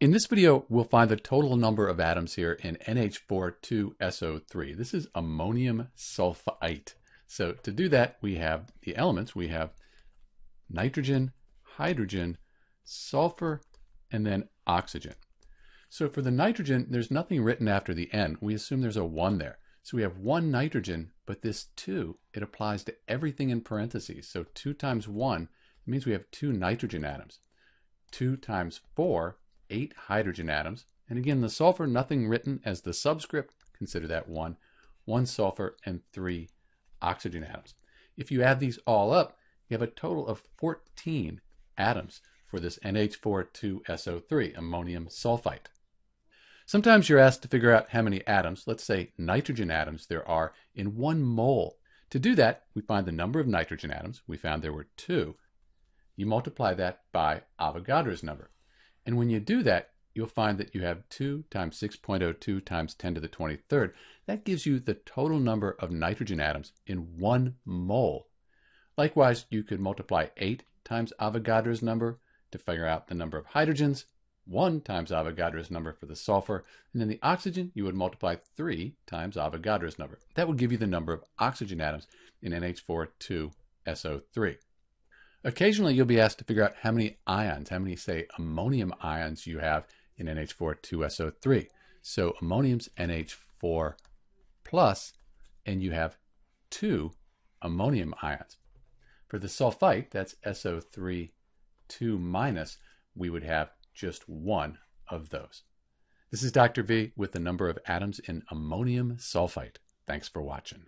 In this video, we'll find the total number of atoms here in NH42SO3. This is ammonium sulfite. So to do that, we have the elements. We have nitrogen, hydrogen, sulfur, and then oxygen. So for the nitrogen, there's nothing written after the N. We assume there's a 1 there. So we have one nitrogen, but this 2, it applies to everything in parentheses. So 2 times 1 means we have two nitrogen atoms. 2 times 4 eight hydrogen atoms. And again, the sulfur, nothing written as the subscript, consider that one, one sulfur and three oxygen atoms. If you add these all up, you have a total of 14 atoms for this NH42SO3, ammonium sulfite. Sometimes you're asked to figure out how many atoms, let's say nitrogen atoms, there are in one mole. To do that, we find the number of nitrogen atoms. We found there were two. You multiply that by Avogadro's number. And when you do that, you'll find that you have 2 times 6.02 times 10 to the 23rd. That gives you the total number of nitrogen atoms in one mole. Likewise, you could multiply 8 times Avogadro's number to figure out the number of hydrogens, 1 times Avogadro's number for the sulfur, and then the oxygen, you would multiply 3 times Avogadro's number. That would give you the number of oxygen atoms in NH42SO3. Occasionally, you'll be asked to figure out how many ions, how many, say, ammonium ions you have in NH4-2SO3. So ammonium's NH4 plus, and you have two ammonium ions. For the sulfite, that's SO3 2 minus, we would have just one of those. This is Dr. B with the number of atoms in ammonium sulfite. Thanks for watching.